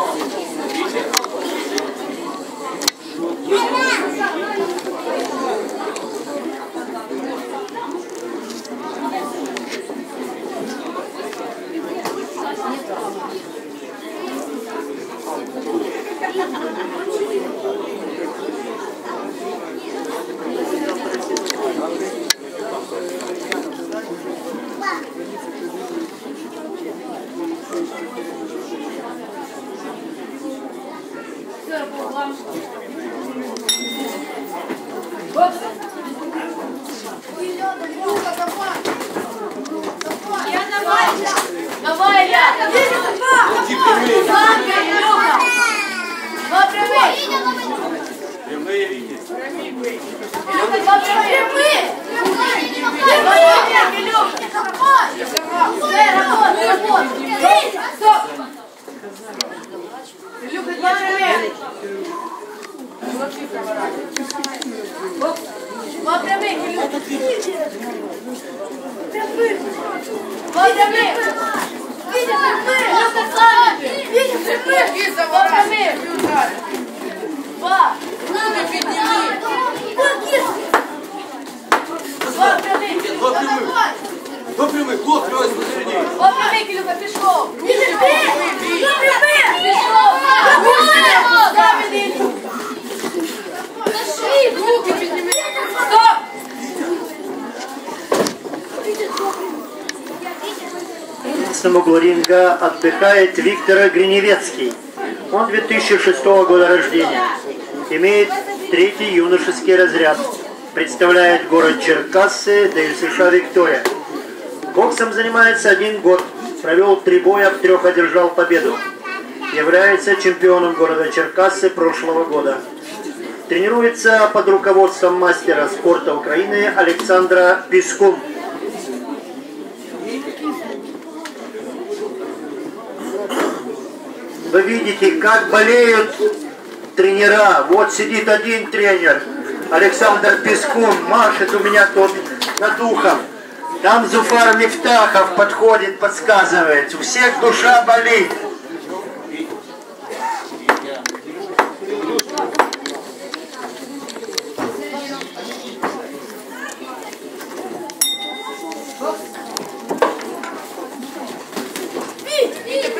Давай, Илья! Сладко, Илюха! Два прямых! Прямые линии. Илюха, два прямых! Два прямых, Илюха! Все, работай, работай! Стоп! Илюха, два прямых! Два прямых, Илюха! Два прямых! Витя, прямых! Илюха, сами! Витя, прямых! Два прямых! Два! Ноги подними! Два прямых! Два прямых. Два прямых. Блок кровать посередине. Два прямых, Илюха, пішов! Красном углу ринга отдыхает Виктор Гриневецкий. Он 2006 года рождения. Имеет третий юношеский разряд. Представляет город Черкассы, США Виктория. Боксом занимается один год. Провел три боя, в трех одержал победу. Является чемпионом города Черкассы прошлого года. Тренируется под руководством мастера спорта Украины Александра Пискун. Вы видите, как болеют тренера. Вот сидит один тренер, Александр Пескун, машет у меня тут над ухом. Там Зуфар Мифтахов подходит, подсказывает. У всех душа болит. Витя, прямик! Два прямых! Два прямых! Два прямых! Ручки підніми! Илюха, справа начни! Что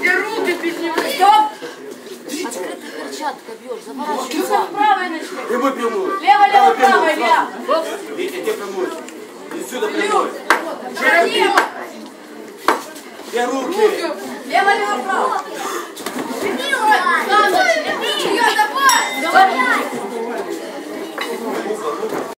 Где руки підніми! Стоп! Перчатка бьешь, заворачивайся. справа начни! Прямой прямой. Лево, лево, право, Илья! Видите, где прямой? И сюда прямой. Прямо! Где руки?